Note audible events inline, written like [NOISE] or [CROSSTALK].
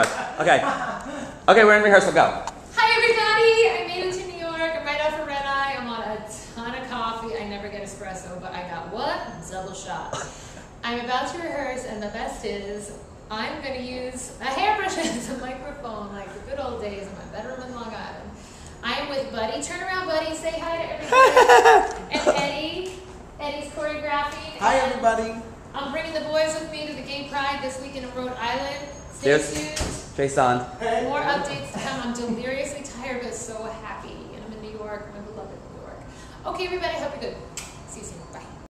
express. Okay. Okay, we're in rehearsal. Go. Hi everybody! I made it to New York. I'm right off of Red Eye. I'm on a ton of coffee. I never get espresso, but I got what? Double shot. I'm about to rehearse, and the best is I'm going to use a hairbrush as [LAUGHS] a microphone, like the good old days in my bedroom in Long Island. I am with Buddy. Turn around, Buddy. Say hi to everybody. [LAUGHS] and Eddie. Eddie's choreographing. Hi, everybody. I'm bringing the boys with me to the Gay Pride this weekend in Rhode Island. Stay Cheers. tuned. Face on. More updates to come. I'm deliriously tired, but so happy. And I'm in New York, my beloved New York. Okay, everybody, hope you're good.